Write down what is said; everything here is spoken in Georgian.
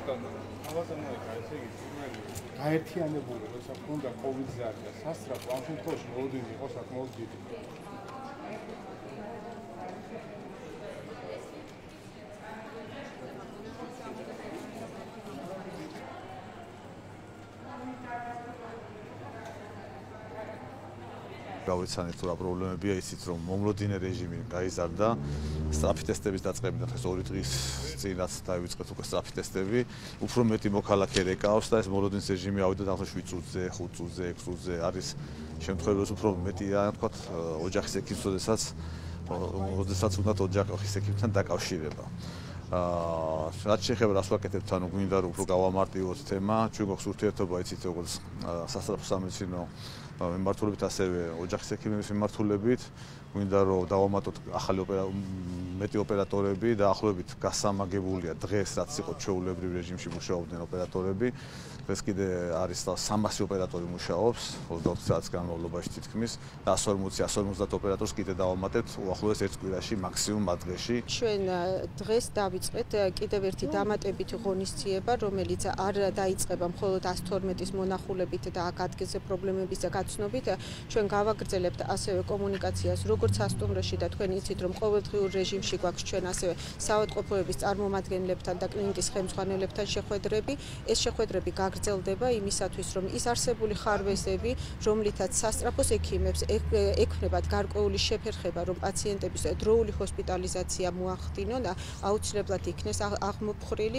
ბატონო, აბატონო, ესე იგი, პირველი გაერთიანებული, როცა ქონდა COVID-ზე და სასწრაფო, ამ შემთხვევაში მოლოდინი იყო საკმაოდ დიდი. გავეცანით თუ რა პრობლემებია ისიც რომ მომლოდინე რეჟიმი გაიზარდა. სტრაფი ტესტების დაწყებიდან ეს ორი დღის წინაც დაივიწყეთ უკვე სტრაფი ტესტები უფრო მეტი მოქალაქე რეკავს და ეს მომლოდინის რეჟიმი ავიდა თავს 7 წუთზე 5 წუთზე 6 წუთზე არის შემთხვევები რომ უფრო მეტი რა თქვა ოჯახის ექიმს შესაძაც შესაძაც უნდა ოჯახის ექიმთან დაკავშირება. აა რაც შეეხება რას ვაკეთებთ ანუ გვინდა რომ უფრო გავამარტივოთ თემა. ჩვენ გვაქვს ურთიერთობა იცით როგორც სასწრაფო სამედიცინო მემართულებით ასევე ოჯახის ექიმების მემართულებით გვინდა რომ დავამატოთ ახალი მეტი ოპერატორები და ახლობებით გასამაგებულია დღეს რაც იყო ჩეულებრივ რეჟიმში მუშაობდნენ ოპერატორები. დღეს კიდე არის 300 ოპერატორი მუშაობს 24 საათის განმავლობაში თითქმის. და 140-150 ოპერატორს კიდე დავამატებთ უახლოეს ერთ კვირაში მაქსიმუმ ადრეში ჩვენ დღეს დავიწყეთ კიდევ ერთი დამატებითი ღონისძიება რომელიც არ დაიწყება მხოლოდ 112-ის მონახულებით და აქ ადგილზე პრობლემების გაცნობით ჩვენ გავაგრძელებთ ასევე კომუნიკაციას როგორც სასტუმროში და თქვენ იცით რომ ყოველდღიურ რეჟიმში გვაქვს ჩვენ ასევე საავადმყოფოების წარმომადგენლებთან და კლინიკის ხელმძღვანელებთან შეხვედრები. ეს შეხვედრები გაგრძელდება იმისათვის რომ ის არსებული ხარვეზები რომლითაც სასტრაფოს ექიმებს ექნებათ გარკვეული შეფერხება რომ პაციენტების დროული ჰოსპიტალიზაცია მოახდინონ და აუცილებლად იქნეს აღმოფხრილი